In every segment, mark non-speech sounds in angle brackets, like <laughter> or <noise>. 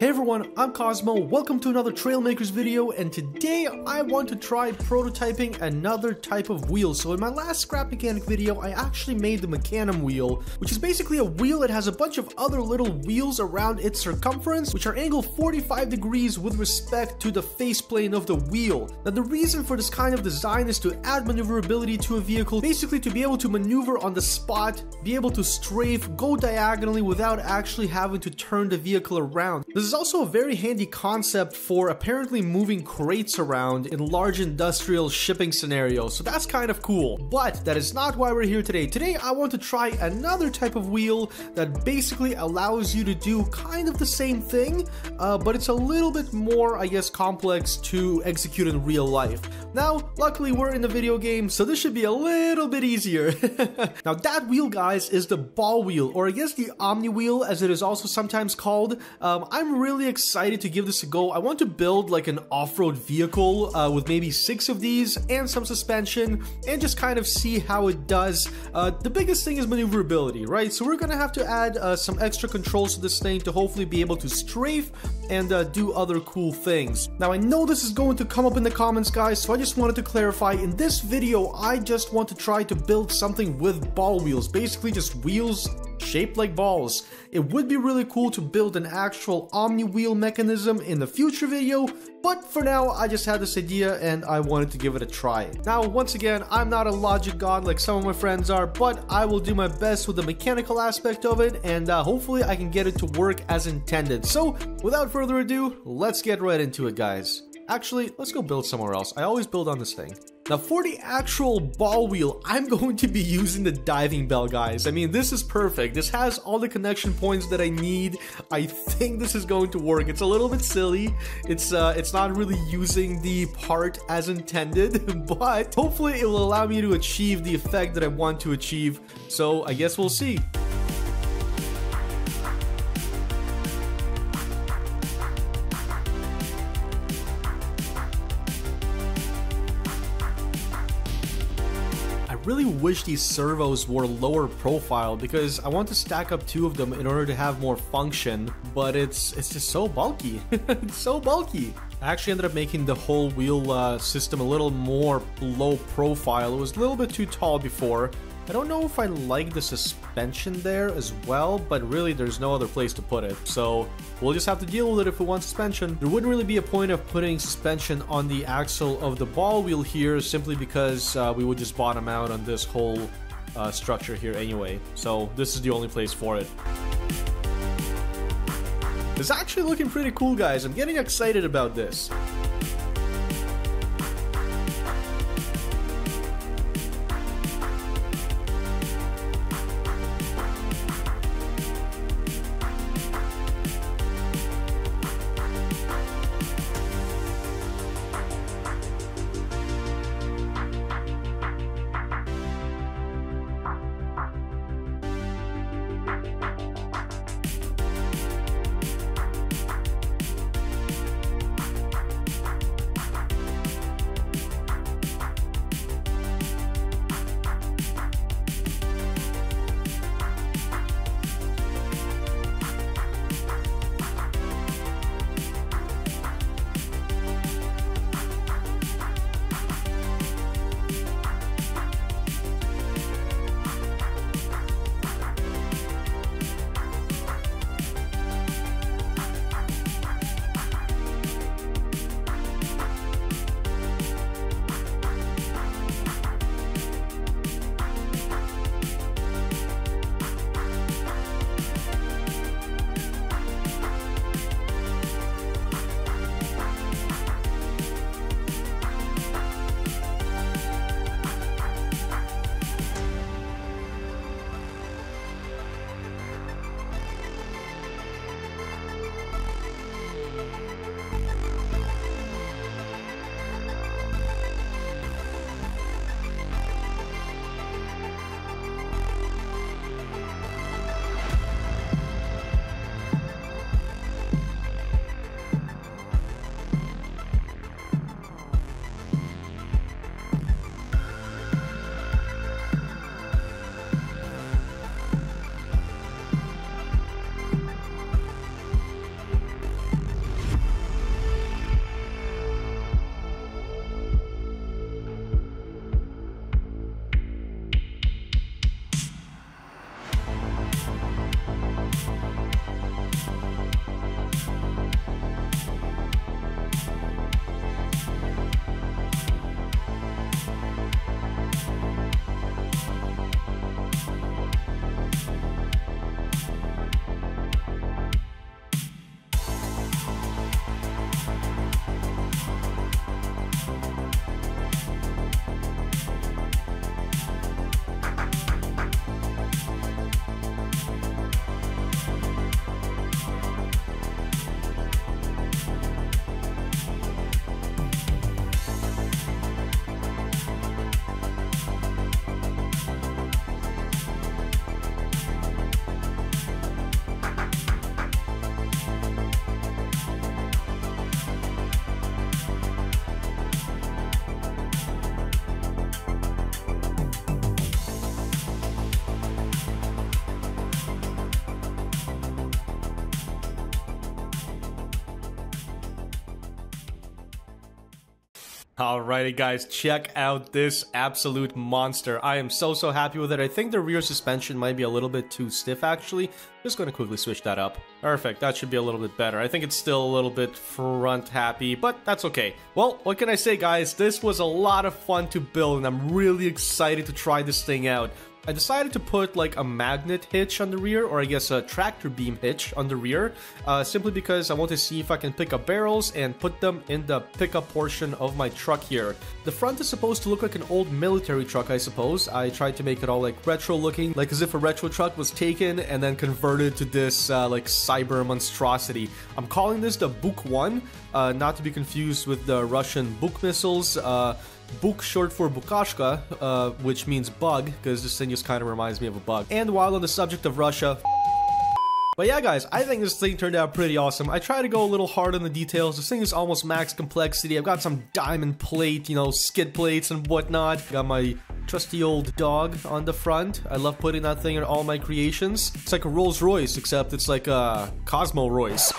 Hey everyone, I'm Kosmo, welcome to another Trailmakers video, and today I want to try prototyping another type of wheel. So in my last scrap mechanic video, I actually made the Mecanum wheel, which is basically a wheel that has a bunch of other little wheels around its circumference, which are angled 45 degrees with respect to the faceplane of the wheel. Now the reason for this kind of design is to add maneuverability to a vehicle, basically to be able to maneuver on the spot, be able to strafe, go diagonally without actually having to turn the vehicle around. This is also a very handy concept for apparently moving crates around in large industrial shipping scenarios, so that's kind of cool. But that is not why we're here today. Today I want to try another type of wheel that basically allows you to do kind of the same thing, uh, but it's a little bit more, I guess, complex to execute in real life. Now, luckily we're in a video game, so this should be a little bit easier. <laughs> now that wheel, guys, is the ball wheel, or I guess the omni wheel as it is also sometimes called. Um, I'm really excited to give this a go. I want to build like an off-road vehicle uh, with maybe six of these and some suspension and just kind of see how it does. Uh, the biggest thing is maneuverability, right? So we're gonna have to add uh, some extra controls to this thing to hopefully be able to strafe and uh, do other cool things. Now I know this is going to come up in the comments guys, so I just wanted to clarify, in this video I just want to try to build something with ball wheels, basically just wheels shaped like balls. It would be really cool to build an actual omni wheel mechanism in the future video, but for now I just had this idea and I wanted to give it a try. Now once again, I'm not a logic god like some of my friends are, but I will do my best with the mechanical aspect of it and uh, hopefully I can get it to work as intended. So without further ado, let's get right into it guys. Actually, let's go build somewhere else. I always build on this thing. Now for the actual ball wheel, I'm going to be using the diving bell, guys. I mean, this is perfect. This has all the connection points that I need. I think this is going to work. It's a little bit silly. It's uh, it's not really using the part as intended, <laughs> but hopefully it will allow me to achieve the effect that I want to achieve. So I guess we'll see. Wish these servos were lower profile because I want to stack up two of them in order to have more function, but it's it's just so bulky. <laughs> it's so bulky. I actually ended up making the whole wheel uh, system a little more low profile. It was a little bit too tall before, I don't know if I like the suspension there as well, but really there's no other place to put it. So we'll just have to deal with it if we want suspension. There wouldn't really be a point of putting suspension on the axle of the ball wheel here simply because uh, we would just bottom out on this whole uh, structure here anyway. So this is the only place for it. It's actually looking pretty cool guys. I'm getting excited about this. Alrighty guys, check out this absolute monster. I am so so happy with it. I think the rear suspension might be a little bit too stiff actually. Just gonna quickly switch that up. Perfect, that should be a little bit better. I think it's still a little bit front happy, but that's okay. Well, what can I say guys? This was a lot of fun to build and I'm really excited to try this thing out. I decided to put like a magnet hitch on the rear, or I guess a tractor beam hitch on the rear, uh, simply because I want to see if I can pick up barrels and put them in the pickup portion of my truck here. The front is supposed to look like an old military truck, I suppose. I tried to make it all like retro looking, like as if a retro truck was taken and then converted to this uh, like cyber monstrosity. I'm calling this the Buk 1, uh, not to be confused with the Russian Buk missiles. Buk short for Bukashka, uh, which means bug, because this thing just kind of reminds me of a bug. And while on the subject of Russia, <laughs> but yeah, guys, I think this thing turned out pretty awesome. I try to go a little hard on the details. This thing is almost max complexity. I've got some diamond plate, you know, skid plates and whatnot. Got my trusty old dog on the front. I love putting that thing in all my creations. It's like a Rolls Royce, except it's like a Kosmo Royce.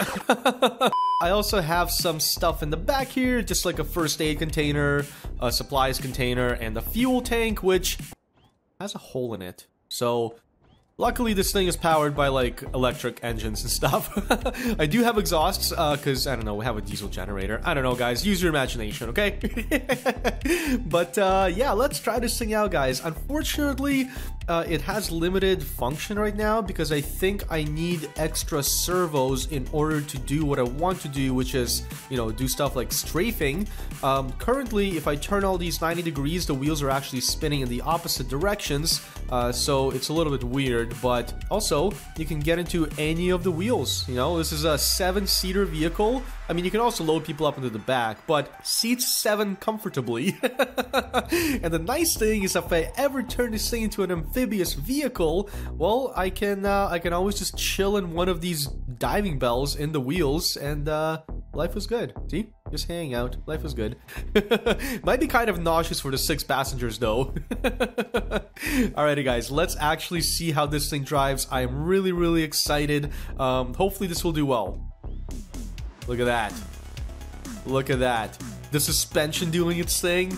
<laughs> I also have some stuff in the back here, just like a first aid container, a supplies container, and a fuel tank, which has a hole in it. So Luckily, this thing is powered by, like, electric engines and stuff. <laughs> I do have exhausts, because, uh, I don't know, we have a diesel generator. I don't know, guys. Use your imagination, okay? <laughs> but, uh, yeah, let's try this thing out, guys. Unfortunately, uh, it has limited function right now because I think I need extra servos in order to do what I want to do, which is, you know, do stuff like strafing. Um, currently, if I turn all these 90 degrees, the wheels are actually spinning in the opposite directions, uh, so it's a little bit weird, but also, you can get into any of the wheels, you know, this is a seven-seater vehicle, I mean, you can also load people up into the back, but seats seven comfortably. <laughs> and the nice thing is if I ever turn this thing into an amphibious vehicle, well, I can uh, I can always just chill in one of these diving bells in the wheels, and uh, life is good. See? Just hang out. Life is good. <laughs> Might be kind of nauseous for the six passengers, though. <laughs> Alrighty, guys, let's actually see how this thing drives. I am really, really excited. Um, hopefully this will do well. Look at that. Look at that. The suspension doing its thing.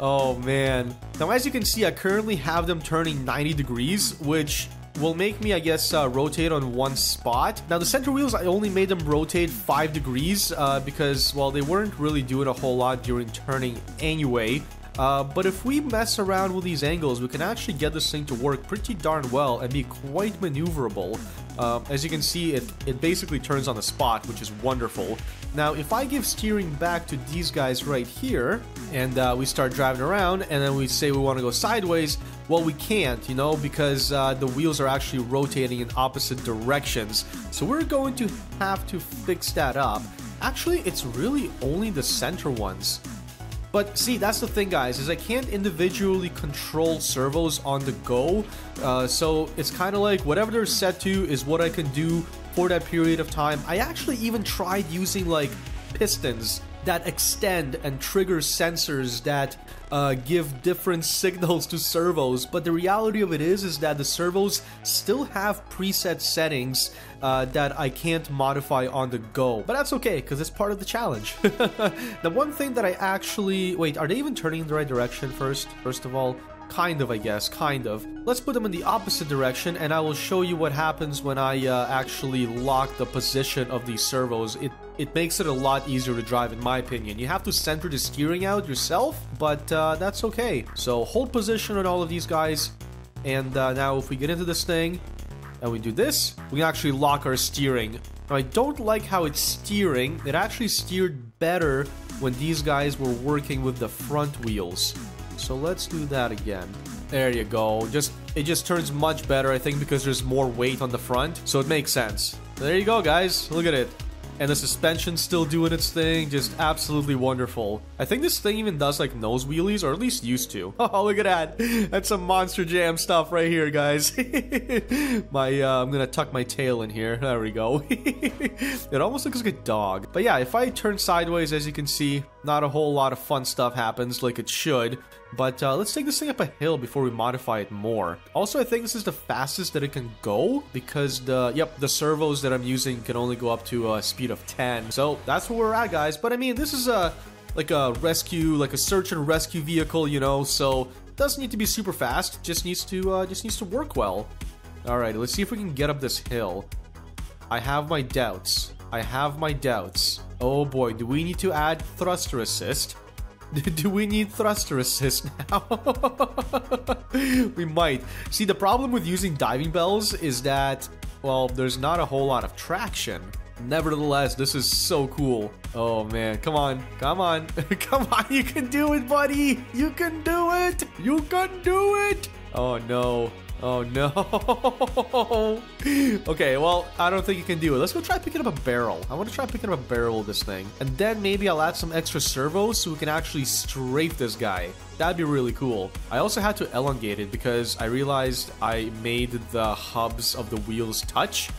Oh, man. Now, as you can see, I currently have them turning 90 degrees, which will make me, I guess, uh, rotate on one spot. Now, the center wheels, I only made them rotate 5 degrees uh, because, well, they weren't really doing a whole lot during turning anyway. Uh, but if we mess around with these angles, we can actually get this thing to work pretty darn well and be quite maneuverable. Um, as you can see, it, it basically turns on the spot, which is wonderful. Now, if I give steering back to these guys right here, and uh, we start driving around, and then we say we want to go sideways, well, we can't, you know, because uh, the wheels are actually rotating in opposite directions. So we're going to have to fix that up. Actually, it's really only the center ones. But see, that's the thing, guys, is I can't individually control servos on the go. Uh, so it's kind of like whatever they're set to is what I can do for that period of time. I actually even tried using like pistons that extend and trigger sensors that uh, give different <laughs> signals to servos, but the reality of it is is that the servos still have preset settings uh, that I can't modify on the go. But that's okay, because it's part of the challenge. <laughs> the one thing that I actually... Wait, are they even turning in the right direction first? First of all, Kind of, I guess, kind of. Let's put them in the opposite direction and I will show you what happens when I uh, actually lock the position of these servos. It, it makes it a lot easier to drive in my opinion. You have to center the steering out yourself, but uh, that's okay. So hold position on all of these guys. And uh, now if we get into this thing and we do this, we can actually lock our steering. Now I don't like how it's steering. It actually steered better when these guys were working with the front wheels. So let's do that again. There you go. Just It just turns much better, I think, because there's more weight on the front. So it makes sense. There you go, guys. Look at it and the suspension's still doing its thing, just absolutely wonderful. I think this thing even does like nose wheelies, or at least used to. <laughs> Oh, look at that. That's some Monster Jam stuff right here, guys. <laughs> my, uh, I'm gonna tuck my tail in here. There we go. <laughs> it almost looks like a dog. But yeah, if I turn sideways, as you can see, not a whole lot of fun stuff happens like it should. But uh, let's take this thing up a hill before we modify it more. Also, I think this is the fastest that it can go because the, yep, the servos that I'm using can only go up to a speed of 10. So that's where we're at, guys. But I mean, this is a like a rescue, like a search and rescue vehicle, you know. So doesn't need to be super fast. Just needs to uh, just needs to work well. All right, let's see if we can get up this hill. I have my doubts. I have my doubts. Oh boy, do we need to add thruster assist? <laughs> Do we need thruster assist now? <laughs> we might. See, the problem with using diving bells is that, well, there's not a whole lot of traction. Nevertheless, this is so cool. Oh man, come on, come on, <laughs> come on, you can do it, buddy! You can do it! You can do it! Oh no. Oh no. <laughs> okay, well, I don't think you can do it. Let's go try picking up a barrel. I want to try picking up a barrel of this thing. And then maybe I'll add some extra servos so we can actually strafe this guy. That'd be really cool. I also had to elongate it because I realized I made the hubs of the wheels touch.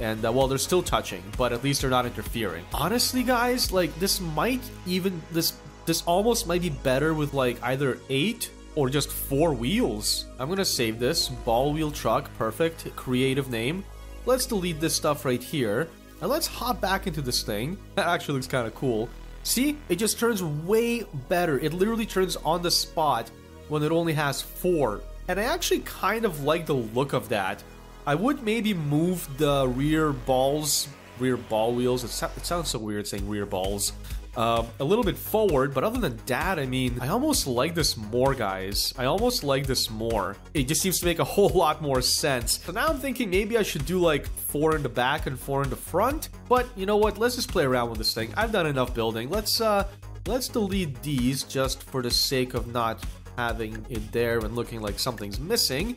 And, uh, well, they're still touching, but at least they're not interfering. Honestly, guys, like, this might even... This, this almost might be better with, like, either 8 or just four wheels. I'm gonna save this. Ball wheel truck, perfect. Creative name. Let's delete this stuff right here. And let's hop back into this thing. <laughs> That actually looks kind of cool. See? It just turns way better. It literally turns on the spot when it only has four. And I actually kind of like the look of that. I would maybe move the rear balls, rear ball wheels. It, so it sounds so weird saying rear balls uh, a little bit forward. But other than that, I mean, I almost like this more, guys. I almost like this more. It just seems to make a <laughs> whole lot more sense. So now I'm thinking maybe I should do like four in the back and four in the front. But you know what? Let's just play around with this thing. I've done enough building. Let's uh, let's delete these just for the sake of not having it there and looking like something's missing.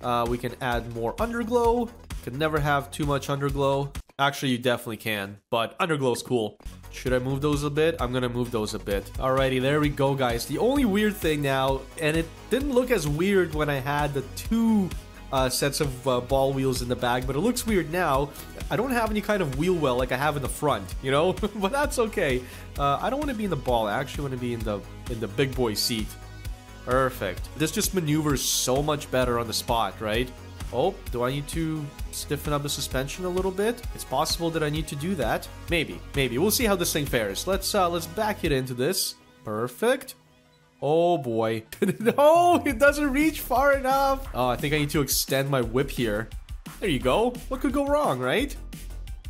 Uh, we can add more underglow. Can never have too much underglow. Actually, you definitely can, but underglow's cool. Should I move those a bit? I'm gonna move those a bit. Alrighty, there we go, guys. The only weird thing now, and it didn't look as weird when I had the two uh, sets of uh, ball wheels in the bag, but it looks weird now. I don't have any kind of wheel well like I have in the front, you know? <laughs> but that's okay. Uh, I don't want to be in the ball. I actually want to be in the in the big boy seat. Perfect. This just maneuvers so much better on the spot, right? Oh, do I need to stiffen up the suspension a little bit? It's possible that I need to do that. Maybe, maybe. We'll see how this thing fares. Let's uh, let's back it into this. Perfect. Oh boy. <laughs> no, it doesn't reach far enough. Oh, I think I need to extend my whip here. There you go. What could go wrong, right?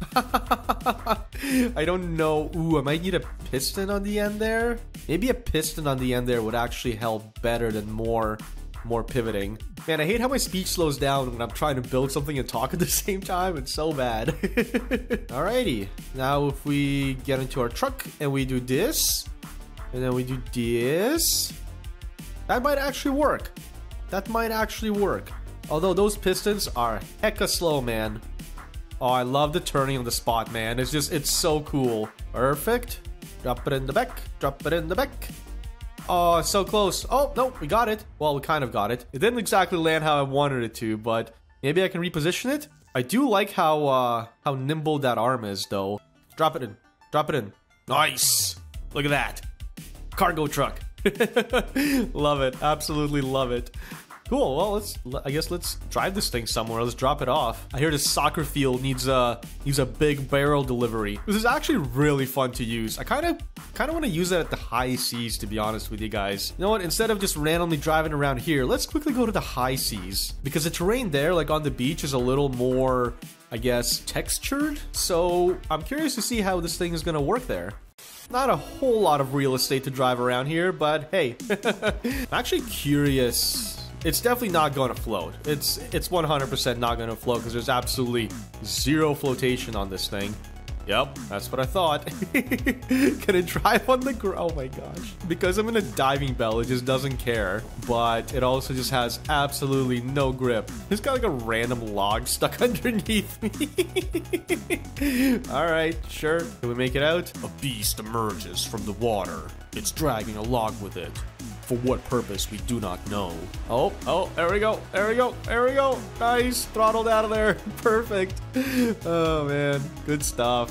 <laughs> I don't know. Ooh, I might need a piston on the end there. Maybe a piston on the end there would actually help better than more more pivoting. Man, I hate how my speech slows down when I'm trying to build something and talk at the <laughs> same time. It's so bad. <laughs> Alrighty. Now if we get into our truck and we do this, and then we do this, that might actually work. That might actually work. Although those pistons are hecka slow, man. Oh, I love the turning on the spot, man. It's just, it's so cool. Perfect. Drop it in the back. Drop it in the back. Oh, so close. Oh, no, we got it. Well, we kind of got it. It didn't exactly land how I wanted it to, but maybe I can reposition it? I do like how, uh, how nimble that arm is, though. Drop it in. Drop it in. Nice. Look at that. Cargo truck. <laughs> love it. Absolutely love it. Cool. Well, let's. I guess let's drive this thing somewhere. Let's drop it off. I hear this soccer field needs a needs a big barrel delivery. This is actually really fun to use. I kind of kind of want to use that at the high seas, to be honest with you guys. You know what? Instead of just randomly driving around here, let's quickly go to the high seas because the terrain there, like on the beach, is a little more, I guess, textured. So I'm curious to see how this thing is gonna work there. Not a whole lot of real estate to drive around here, but hey, <laughs> I'm actually curious it's definitely not going to float. It's it's 100% not going to float because there's absolutely zero flotation on this thing. Yep, that's what I thought. <laughs> Can it drive on the ground? Oh my gosh. Because I'm in a diving bell, it just doesn't care. But it also just has absolutely no grip. It's got like a random log stuck <laughs> underneath me. <laughs> Alright, sure. Can we make it out? A beast emerges from the water. It's dragging a log with it. For what purpose, we do not know. Oh, oh, there we go. There we go. There we go. Nice. Throttled out of there. <laughs> Perfect. Oh, man. Good stuff.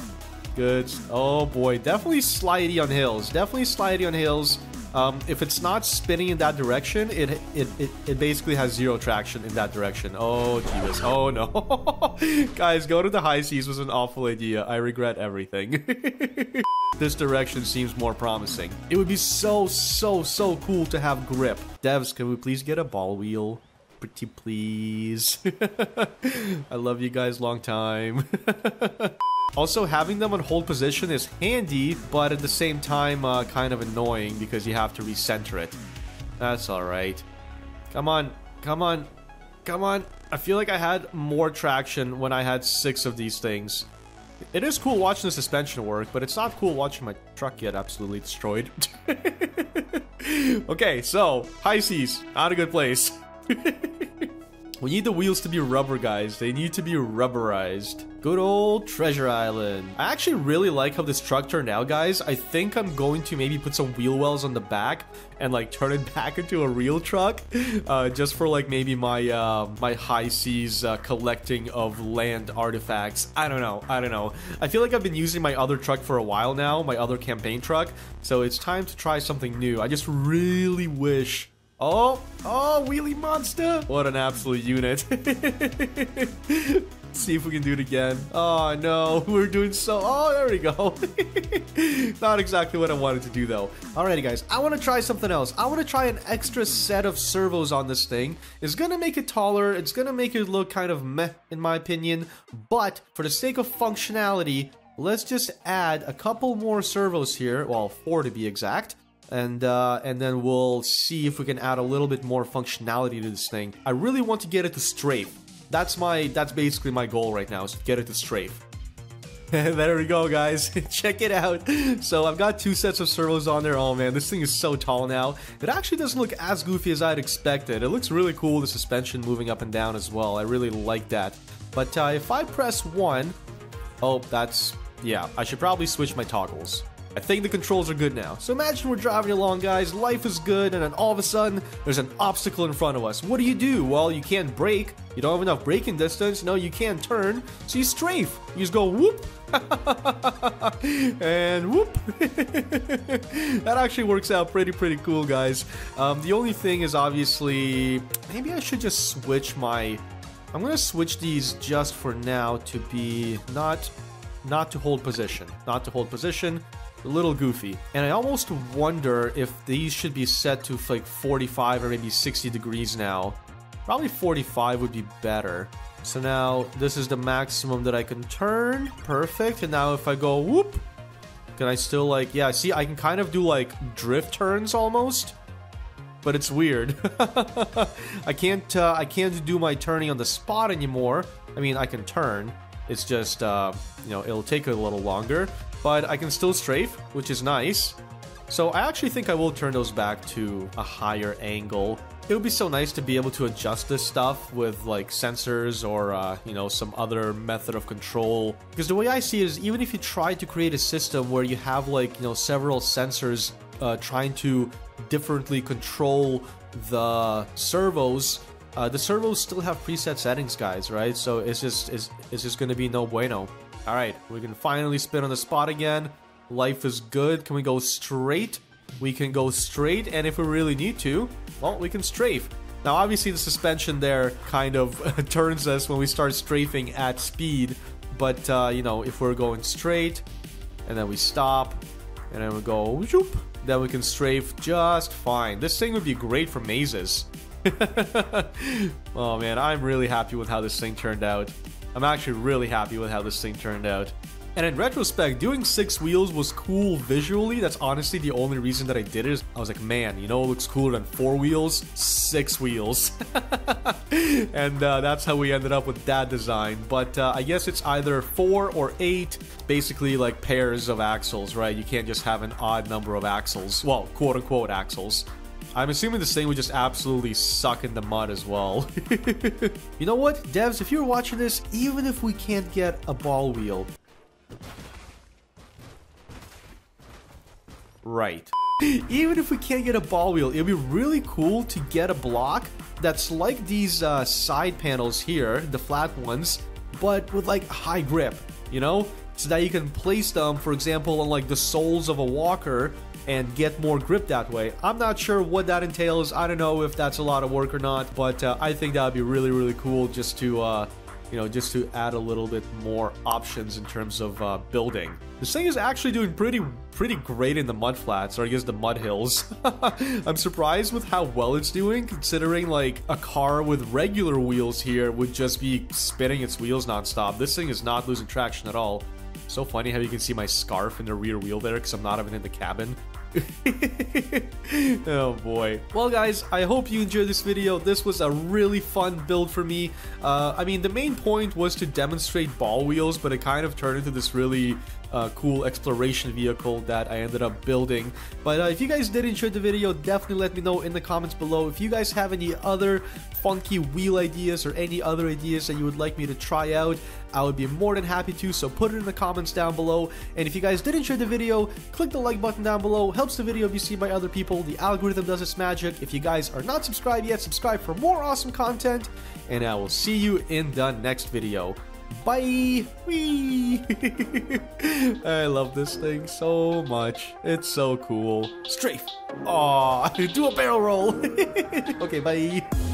Good. Oh, boy. Definitely slidey on hills. Definitely slidey on hills. Um, if it's not spinning in that direction, it, it, it, it basically has zero traction in that direction. Oh, Jesus. Oh, no. <laughs> Guys, go to the high seas was an awful idea. I regret everything. <laughs> this direction seems more promising. It would be so, so, so cool to have grip. Devs, can we please get a ball wheel? Pretty please. <laughs> I love you guys long time. Also, having them on hold position is handy, but at the same time, uh, kind of annoying because you have to recenter it. That's alright. Come on, come on, come on. I feel like I had more traction when I had six of these things. It is cool watching the suspension work, but it's not cool watching my truck get absolutely destroyed. <laughs> okay, so, high seas, not a good place. <laughs> We need the wheels to be rubber, guys. They need to be rubberized. Good old Treasure Island. I actually really like how this truck turned out, guys. I think I'm going to maybe put some wheel wells on the back and like turn it <laughs> back into a real truck. Uh, just for like maybe my uh, my high seas uh, collecting of land artifacts. I don't know. I don't know. I feel like I've been using my other truck for a while now, my other campaign truck. So it's time to try something new. I just really wish Oh, oh, wheelie monster. What an absolute unit. <laughs> See if we can do it again. Oh, no. <laughs> We're doing so... Oh, there we go. <laughs> Not exactly what I wanted to do, though. Alrighty, guys. I want to try something else. I want to try an extra set of servos on this thing. It's going to make it taller. It's going to make it look kind of meh, in my opinion. But for the sake of functionality, let's just add a couple more servos here. Well, four to be exact and uh, and then we'll see if we can add a little bit more functionality to this thing. I really want to get it to strafe. That's my that's basically my goal right now is to get it to strafe. <laughs> there we go, guys. <laughs> Check it out. So I've got two sets of servos on there. Oh man, this thing is so tall now. It actually doesn't look as goofy as I'd expected. It looks really cool, the suspension moving up and down as well. I really like that. But uh, if I press 1... Oh, that's... Yeah, I should probably switch my toggles. I think the controls are good now. So imagine we're driving along, guys, life is good, and then all of a sudden, there's an obstacle in front of us. What do you do? Well, you can't brake. You don't have enough braking distance. No, you can't turn. So you strafe. You just go whoop. <laughs> and whoop. <laughs> that actually works out pretty, pretty cool, guys. Um, the only thing is obviously, maybe I should just switch my... I'm to switch these just for now to be not not to hold position. Not to hold position a little goofy. And I almost wonder if these should be set to like 45 or maybe 60 degrees now. Probably 45 would be better. So now this is the maximum that I can turn. Perfect. And now if I go whoop, can I still like, yeah, see, I can kind of do like drift turns almost. But it's weird. <laughs> I can't, uh, I can't do my turning on the spot anymore. I mean, I can turn. It's just, uh, you know, it'll take a little longer but I can still strafe, which is nice. So I actually think I will turn those back to a higher angle. It would be so nice to be able to adjust this stuff with like sensors or, uh, you know, some other method of control. Because the way I see it is even if you try to create a system where you have like, you know, several sensors uh, trying to differently control the servos, uh, the servos still have preset settings, guys, right? So it's just, it's, it's just going to be no bueno. Alright, we can finally spin on the spot again. Life is good. Can we go straight? We can go straight, and if we really need to, well, we can strafe. Now, obviously, the suspension there kind of <laughs> turns us when we start strafing at speed, but, uh, you know, if we're going straight, and then we stop, and then we go, whoop, then we can strafe just fine. This thing would be great for mazes. <laughs> oh man, I'm really happy with how this thing turned out. I'm actually really happy with how this thing turned out. And in retrospect, doing six wheels was cool visually. That's honestly the only reason that I did it. I was like, man, you know it looks cooler than four wheels? Six wheels. <laughs> and uh, that's how we ended up with that design. But uh, I guess it's either four or eight, basically like pairs of axles, right? You can't just have an odd number of axles. Well, quote unquote axles. I'm assuming this thing would just absolutely suck in the mud as well. <laughs> you know what, devs, if you're watching this, even if we can't get a ball wheel... Right. <laughs> Even if we can't get a ball wheel, it'd be really cool to get a block that's like these uh, side panels here, the flat ones, but with like high grip, you know? so that you can place them, for example, on like the soles of a walker and get more grip that way. I'm not sure what that entails. I don't know if that's a lot of work or not, but uh, I think that would be really, really cool just to, uh, you know, just to add a little bit more options in terms of uh, building. This thing is actually doing pretty, pretty great in the mud flats, or I guess the mud hills. <laughs> I'm surprised with how well it's doing, considering like a car with regular wheels here would just be spinning its wheels nonstop. This thing is not losing traction at all. So funny how you can see my scarf in the rear wheel there because I'm not even in the cabin. <laughs> oh boy. Well guys, I hope you enjoyed this video. This was a really fun build for me. Uh, I mean, the main point was to demonstrate ball wheels, but it kind of turned into this really uh, cool exploration vehicle that I ended up building. But uh, if you guys did enjoy the video, definitely let me know in the comments below. If you guys have any other funky wheel ideas or any other ideas that you would like me to try out, I would be more than happy to, so put it in the comments down below. And if you guys did enjoy the video, click the like button down below, helps the video be seen by other people, the algorithm does its magic. If you guys are not subscribed yet, subscribe for more awesome content, and I will see you in the next video. Bye! Whee! <laughs> I love this thing so much. It's so cool. Strafe! Aw, <laughs> do a barrel roll! <laughs> okay, bye!